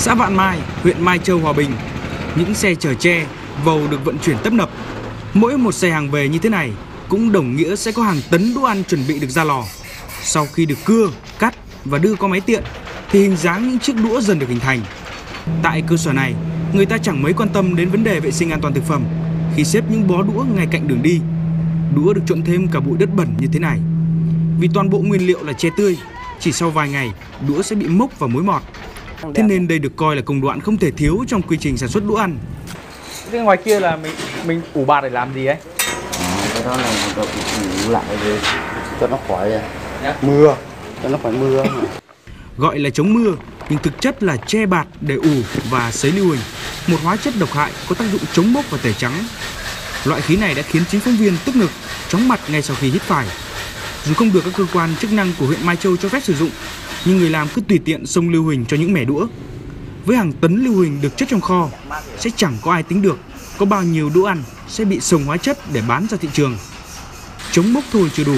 Xã Vạn Mai, huyện Mai Châu, Hòa Bình, những xe chở tre, vầu được vận chuyển tấp nập. Mỗi một xe hàng về như thế này cũng đồng nghĩa sẽ có hàng tấn đũa ăn chuẩn bị được ra lò. Sau khi được cưa, cắt và đưa qua máy tiện thì hình dáng những chiếc đũa dần được hình thành. Tại cơ sở này, người ta chẳng mấy quan tâm đến vấn đề vệ sinh an toàn thực phẩm khi xếp những bó đũa ngay cạnh đường đi. Đũa được trộn thêm cả bụi đất bẩn như thế này. Vì toàn bộ nguyên liệu là tre tươi, chỉ sau vài ngày, đũa sẽ bị mốc và mối mọt. Thế nên đây được coi là công đoạn không thể thiếu trong quy trình sản xuất đũa ăn. Thế ngoài kia là mình mình ủ bạt để làm gì ấy? À, cái đó là một độ ủ lại để cho nó khỏi Dạ. mưa cho nó khỏi mưa Gọi là chống mưa, nhưng thực chất là che bạt để ủ và sấy lưu huỳnh, một hóa chất độc hại có tác dụng chống mốc và tẩy trắng. Loại khí này đã khiến chính phóng viên tức ngực, chóng mặt ngay sau khi hít phải. Dù không được các cơ quan chức năng của huyện Mai Châu cho phép sử dụng, nhưng người làm cứ tùy tiện xông lưu huỳnh cho những mẻ đũa. Với hàng tấn lưu huỳnh được chất trong kho, sẽ chẳng có ai tính được có bao nhiêu đũa ăn sẽ bị sông hóa chất để bán ra thị trường. Chống mốc thôi chưa đủ,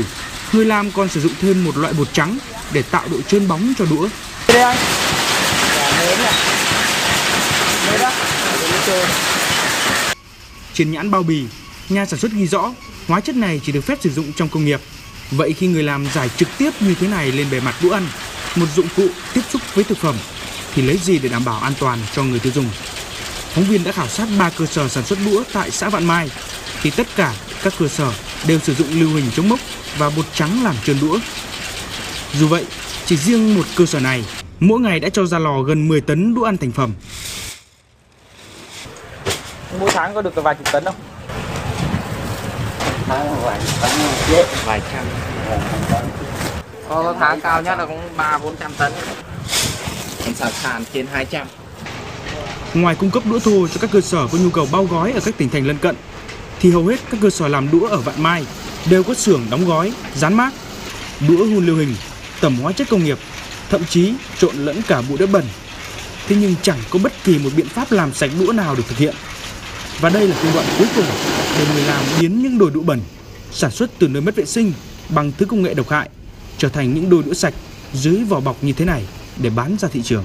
người làm còn sử dụng thêm một loại bột trắng để tạo độ trơn bóng cho đũa. Đây anh. Đó. Trên nhãn bao bì, nhà sản xuất ghi rõ hóa chất này chỉ được phép sử dụng trong công nghiệp. Vậy khi người làm giải trực tiếp như thế này lên bề mặt đũa ăn, một dụng cụ tiếp xúc với thực phẩm, thì lấy gì để đảm bảo an toàn cho người tiêu dùng? Phóng viên đã khảo sát 3 cơ sở sản xuất đũa tại xã Vạn Mai, thì tất cả các cơ sở đều sử dụng lưu huỳnh chống mốc và bột trắng làm trơn đũa. Dù vậy, chỉ riêng một cơ sở này, mỗi ngày đã cho ra lò gần 10 tấn đũa ăn thành phẩm. Mỗi tháng có được vài chục tấn không? tháng vài chết Vài trăm. Có tháng cao nhất là cũng 3 400 tấn. Còn sản sản trên 200. Ngoài cung cấp đũa thô cho các cơ sở có nhu cầu bao gói ở các tỉnh thành lân cận, thì hầu hết các cơ sở làm đũa ở Vạn Mai đều có xưởng đóng gói, dán mác, đũa hun lưu hình, tẩm hóa chất công nghiệp, thậm chí trộn lẫn cả bụi đất bẩn. Thế nhưng chẳng có bất kỳ một biện pháp làm sạch đũa nào được thực hiện. Và đây là công đoạn cuối cùng để người làm biến những đồi đũa bẩn sản xuất từ nơi mất vệ sinh bằng thứ công nghệ độc hại trở thành những đôi đũa sạch dưới vỏ bọc như thế này để bán ra thị trường.